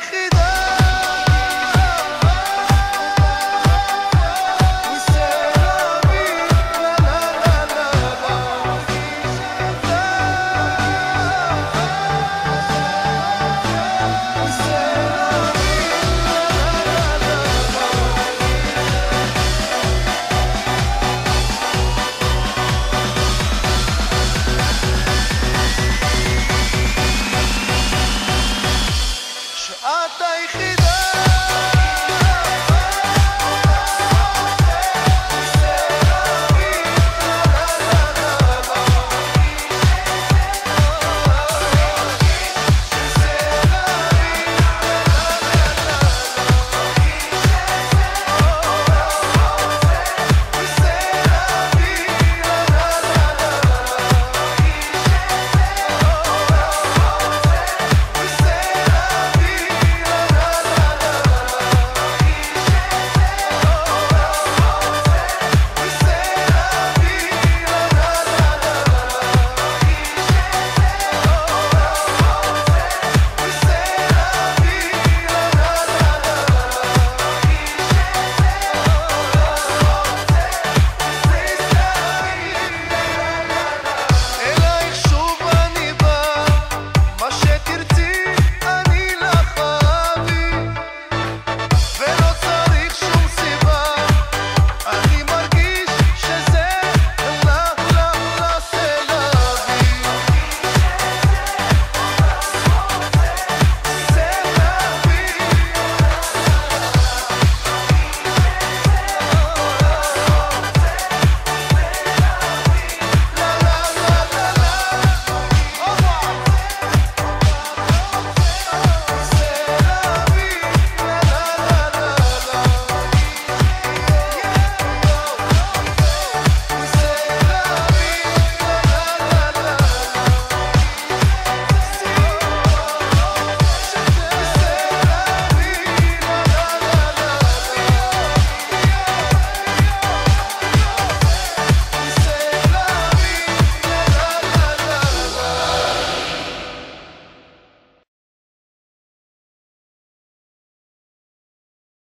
شيخي